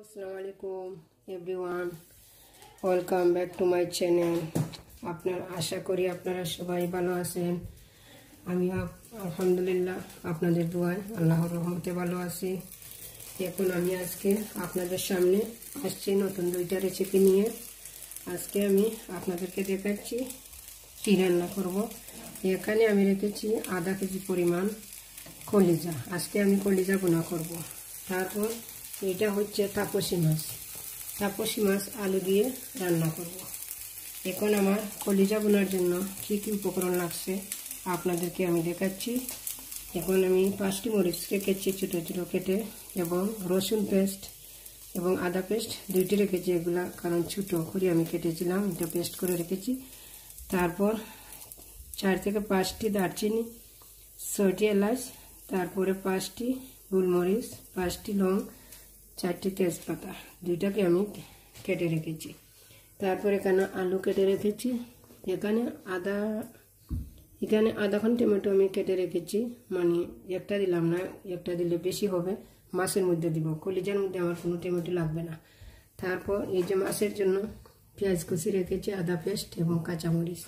আসসালামু আলাইকুম everyone welcome back to my channel আপনার আশা করি আপনারা সবাই ভালো আছেন। আমি আলহামদুলিল্লাহ আপনাদের দোয়ায় আল্লাহর রহমতে ভালো আছি। এখন আমি আজকে আপনাদের সামনে আসছি নতুন দুইটা রেসিপি নিয়ে। আজকে আমি আপনাদেরকে দেখাচ্ছি কী রান্না করব। এখানে আমি রেখেছি আধা কেজি পরিমাণ কলিজা। আজকে আমি কলিজা বোনা করব। তারপর এটা হচ্ছে তাপসি মাছ। তাপসি মাছ আলু দিয়ে রান্না করব। এখন আমার কলিজা বোনার জন্য কী কী উপকরণ লাগছে আপনাদেরকে আমি দেখাচ্ছি। এখন আমি পাঁচটি মরিচ রেখেছি ছোটো ছোটো কেটে এবং রসুন পেস্ট এবং আদা পেস্ট দুইটি রেখেছি। এগুলা কারণ ছোটো করে আমি কেটেছিলাম, এটা পেস্ট করে রেখেছি। তারপর চার থেকে পাঁচটি দারচিনি, ছয়টি এলাচ, তারপরে পাঁচটি গোলমরিচ, পাঁচটি লং চারটি তেজপাতা দুইটাকে আমি কেটে রেখেছি। তারপর এখানে আলু কেটে রেখেছি, এখানে আদা, এখানে আধাখান টমেটো আমি কেটে রেখেছি। মানে একটা দিলাম না, একটা দিলে বেশি হবে, মাছের মধ্যে দিব। কলিজার মধ্যে আমার কোনো টমেটো লাগবে না। তারপর এই যে মাছের জন্য পেঁয়াজ কুচি রেখেছি, আদা পেস্ট এবং কাঁচামরিচ।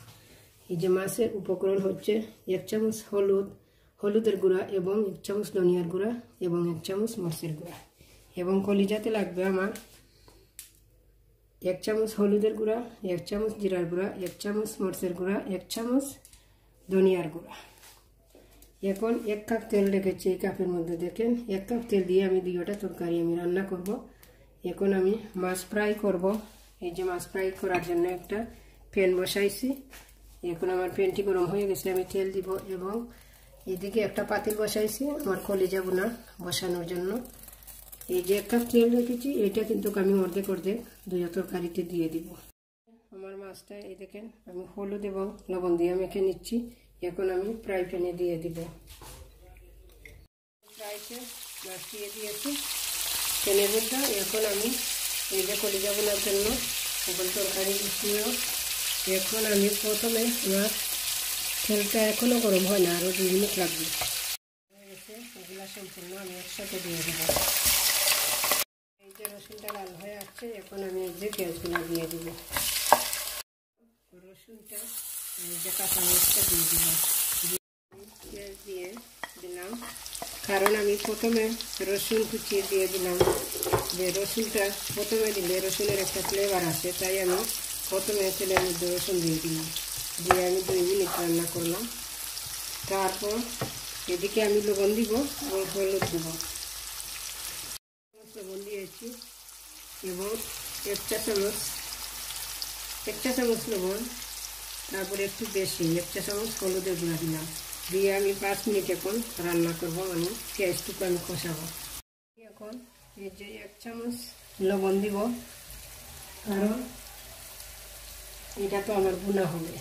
এই যে মাছের উপকরণ হচ্ছে এক চামচ হলুদ, হলুদের গুঁড়া এবং এক চামচ ধনিয়ার গুঁড়া এবং এক চামচ মরিচের গুঁড়া। এবং কলিজাতে লাগবে আমার এক চামচ হলুদের গুঁড়া, এক চামচ জিরার গুঁড়া, এক চামচ মরচের গুঁড়া, এক চামচ ধনিয়ার গুঁড়া। এখন এক কাপ তেল রেখেছি এই কাপের মধ্যে, দেখেন? এক কাপ তেল দিয়ে আমি দুইটা তরকারি আমি রান্না করব। এখন আমি মাছ ফ্রাই করব। এই যে মাছ ফ্রাই করার জন্য একটা প্যান বসাইছি। এখন আমার প্যানটি গরম হয়ে গেছে, আমি তেল দিব এবং এদিকে একটা পাতিল বসাইছি আমার কলিজা বোনা বসানোর জন্য। এই যে এক কাপ তেল রেখেছি, এটা কিন্তু আমি অর্ধেক অর্ধেক দুই তরকারিতে দিয়ে দিব। আমার মাছটা, এই দেখেন, আমি হলুদ এবং লবণ দিয়ে মেখে নিচ্ছি। এখন আমি ফ্রাই প্যানে দিয়ে দিব। ফ্রাইতে মাছ দিয়ে দিয়েছি। প্যানের মধ্যে এখন আমি এই যে কলিজা বোনার জন্য এখন তরকারি দিয়েও এখন আমি প্রথমে আমার তেলটা এখনও গরম হয় না আরও দুই মিনিট লাগবে। এগুলা সম্পূর্ণ আমি একসাথে দিয়ে দেবো। যে রসুনটা লাল হয়ে আসছে, এখন আমি এই যে পেঁয়াজগুলো দিয়ে দিব। রসুনটা যে কাঁচামরিচটা দিয়ে দিলাম। পেঁয়াজ দিয়ে দিলাম। কারণ আমি প্রথমে রসুন কুচিয়ে দিয়ে দিলাম। যে রসুনটা প্রথমে দিলে রসুনের একটা ফ্লেভার আছে, তাই আমি প্রথমে তেলের মধ্যে রসুন দিয়ে দিলাম। দিয়ে আমি দুই মিনিট রান্না করলাম। তারপর এদিকে আমি লবণ দিব হলুদ দিব। দিয়েছি এবং এক চা চামচ এক চা চামচ লবণ, তারপরে একটু বেশি এক চা চামচ হলুদের গুঁড়া দিলাম। দিয়ে আমি পাঁচ মিনিট এখন রান্না করব, আমি পেঁয়াজটুকু আমি কষাবো। এখন এই যে এক চামচ লবণ দিব, কারণ এটা তো আমার গুণা হবে।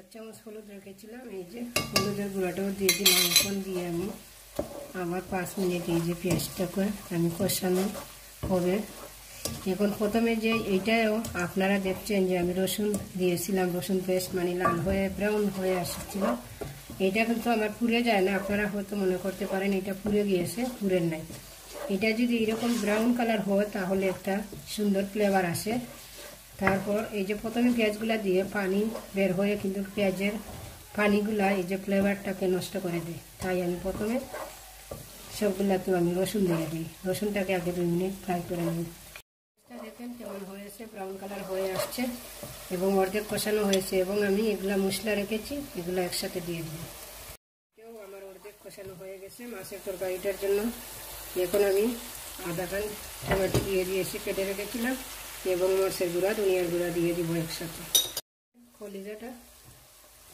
এক চামচ হলুদ রেখেছিলাম, এই যে হলুদের গুঁড়াটাও দিয়ে দিলাম। এখন দিয়ে আমি আবার পাঁচ মিনিট এই যে পেঁয়াজটাকে আমি কষানো হবে। এখন প্রথমে যে এইটাও আপনারা দেখছেন যে আমি রসুন দিয়েছিলাম, রসুন পেস্ট মানে লাল হয়ে, ব্রাউন হয়ে আসছিল। এটা কিন্তু আমার পুড়ে যায় না, আপনারা হয়তো মনে করতে পারেন এটা পুড়ে গিয়েছে পুড়ের নাই। এটা যদি এরকম ব্রাউন কালার হয় তাহলে একটা সুন্দর ফ্লেভার আসে। তারপর এই যে প্রথমে পেঁয়াজগুলা দিয়ে পানি বের হয়ে কিন্তু পেঁয়াজের পানিগুলা এই যে ফ্লেভারটাকে নষ্ট করে দেয়। তাই আমি প্রথমে সবগুলাতেও আমি রসুন দিয়ে দিই। রসুনটাকে আগে দুই মিনিট ফ্রাই করে নিই। দেখেন কেমন হয়েছে ব্রাউন কালার হয়ে আসছে এবং অর্ধেক কষানো হয়েছে এবং আমি এগুলা মশলা রেখেছি, এগুলো একসাথে দিয়ে দিই। এটাও আমার অর্ধেক কষানো হয়ে গেছে মাছের তরকারিটার জন্য। এখন আমি আধা খান টমেটো দিয়ে দিয়েছি কেটে রেখেছিলাম এবং মরচের গুঁড়া, ধনিয়ার গুঁড়া দিয়ে দিব একসাথে। কলিজাটা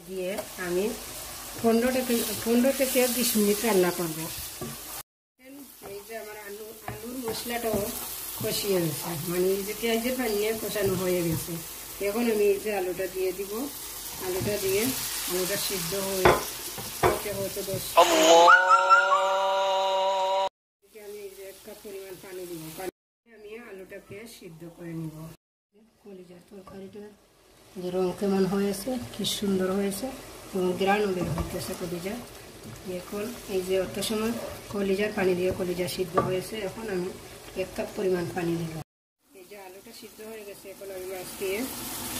দিয়ে আমি পনেরো থেকে পনেরো থেকে বিশ মিনিট রান্না করব। এই যে আমার আলু, আলুর মশলাটাও কষিয়ে গেছে মানে যে পেঁয়াজের পানিয়ে কষানো হয়ে গেছে। এখন আমি এই যে আলুটা দিয়ে দিব। আলুটা দিয়ে আলুটা সিদ্ধ হয়ে আমি এই যে এক পরিমাণ পানি দিব। পানি আমি আলুটাকে সিদ্ধ করে নিব। কলিজার কেমন হয়েছে, কি সুন্দর হয়েছে। গ্রানও বের হইতেছে কলিজা। এখন এই যে অত সময় কলিজার পানি দিয়ে কলিজা সিদ্ধ হয়েছে, এখন আমি এক কাপ পরিমাণ পানি দেব। এই যে আলুটা সিদ্ধ হয়ে গেছে, এখন আমি মাছ দিয়ে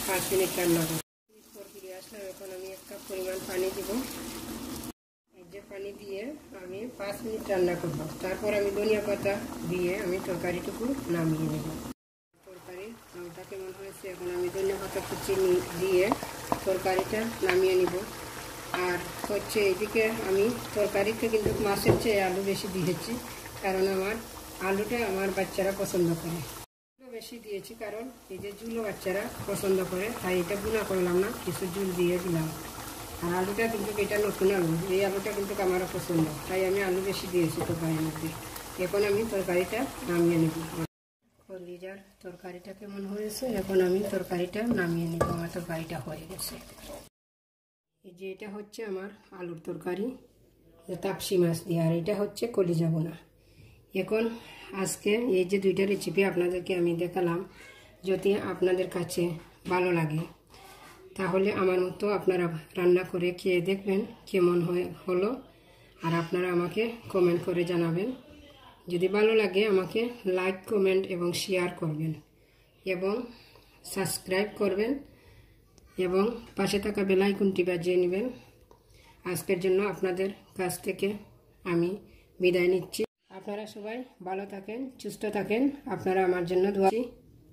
পাঁচ মিনিট রান্না করব। আসলাম, এখন আমি এক কাপ পরিমাণ পানি দিব। এই যে পানি দিয়ে আমি পাঁচ মিনিট রান্না করব। তারপর আমি ধনিয়া পাতা দিয়ে আমি তরকারিটুকু নামিয়ে নেব। কেমন হয়েছে, এখন আমি ধনিয়া পাতা কুচি দিয়ে তরকারিটা নামিয়ে নিব। আর হচ্ছে এদিকে আমি তরকারিতে কিন্তু মাছের চেয়ে আলু বেশি দিয়েছি, কারণ আমার আলুটা আমার বাচ্চারা পছন্দ করে। বেশি দিয়েছি কারণ এই যে জুলো বাচ্চারা পছন্দ করে, তাই এটা গুণা করলাম না, কিছু জুল দিয়ে দিলাম। আর আলুটা কিন্তু এটা নতুন আলু, এই আলুটা কিন্তু আমারও পছন্দ, তাই আমি আলু বেশি দিয়েছি তরকারির মধ্যে। এখন আমি তরকারিটা নামিয়ে নেব। কলিজার তরকারিটা কেমন হয়েছে? এখন আমি তরকারিটা নামিয়ে নেব, আমার তরকারিটা হয়ে গেছে। এই যে এটা হচ্ছে আমার আলুর তরকারি তাপসি মাছ দিয়ে, আর এটা হচ্ছে কলিজা বোনা এখন আজকে এই যে দুইটা রেসিপি আপনাদেরকে আমি দেখালাম, যদি আপনাদের কাছে ভালো লাগে, তাহলে আমার মতো আপনারা রান্না করে খেয়ে দেখবেন কেমন হয়ে, হলো, আর আপনারা আমাকে কমেন্ট করে জানাবেন। যদি ভালো লাগে আমাকে লাইক কমেন্ট এবং শেয়ার করবেন। এবং সাবস্ক্রাইব করবেন এবং পাশে থাকা বেলাইকুনটি বাজিয়ে নেবেন। আজকের জন্য আপনাদের কাছ থেকে আমি বিদায় নিচ্ছি। আপনারা সবাই ভালো থাকেন, সুস্থ থাকেন। আপনারা আমার জন্য দোয়া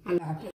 আল্লাহ হাফেজ।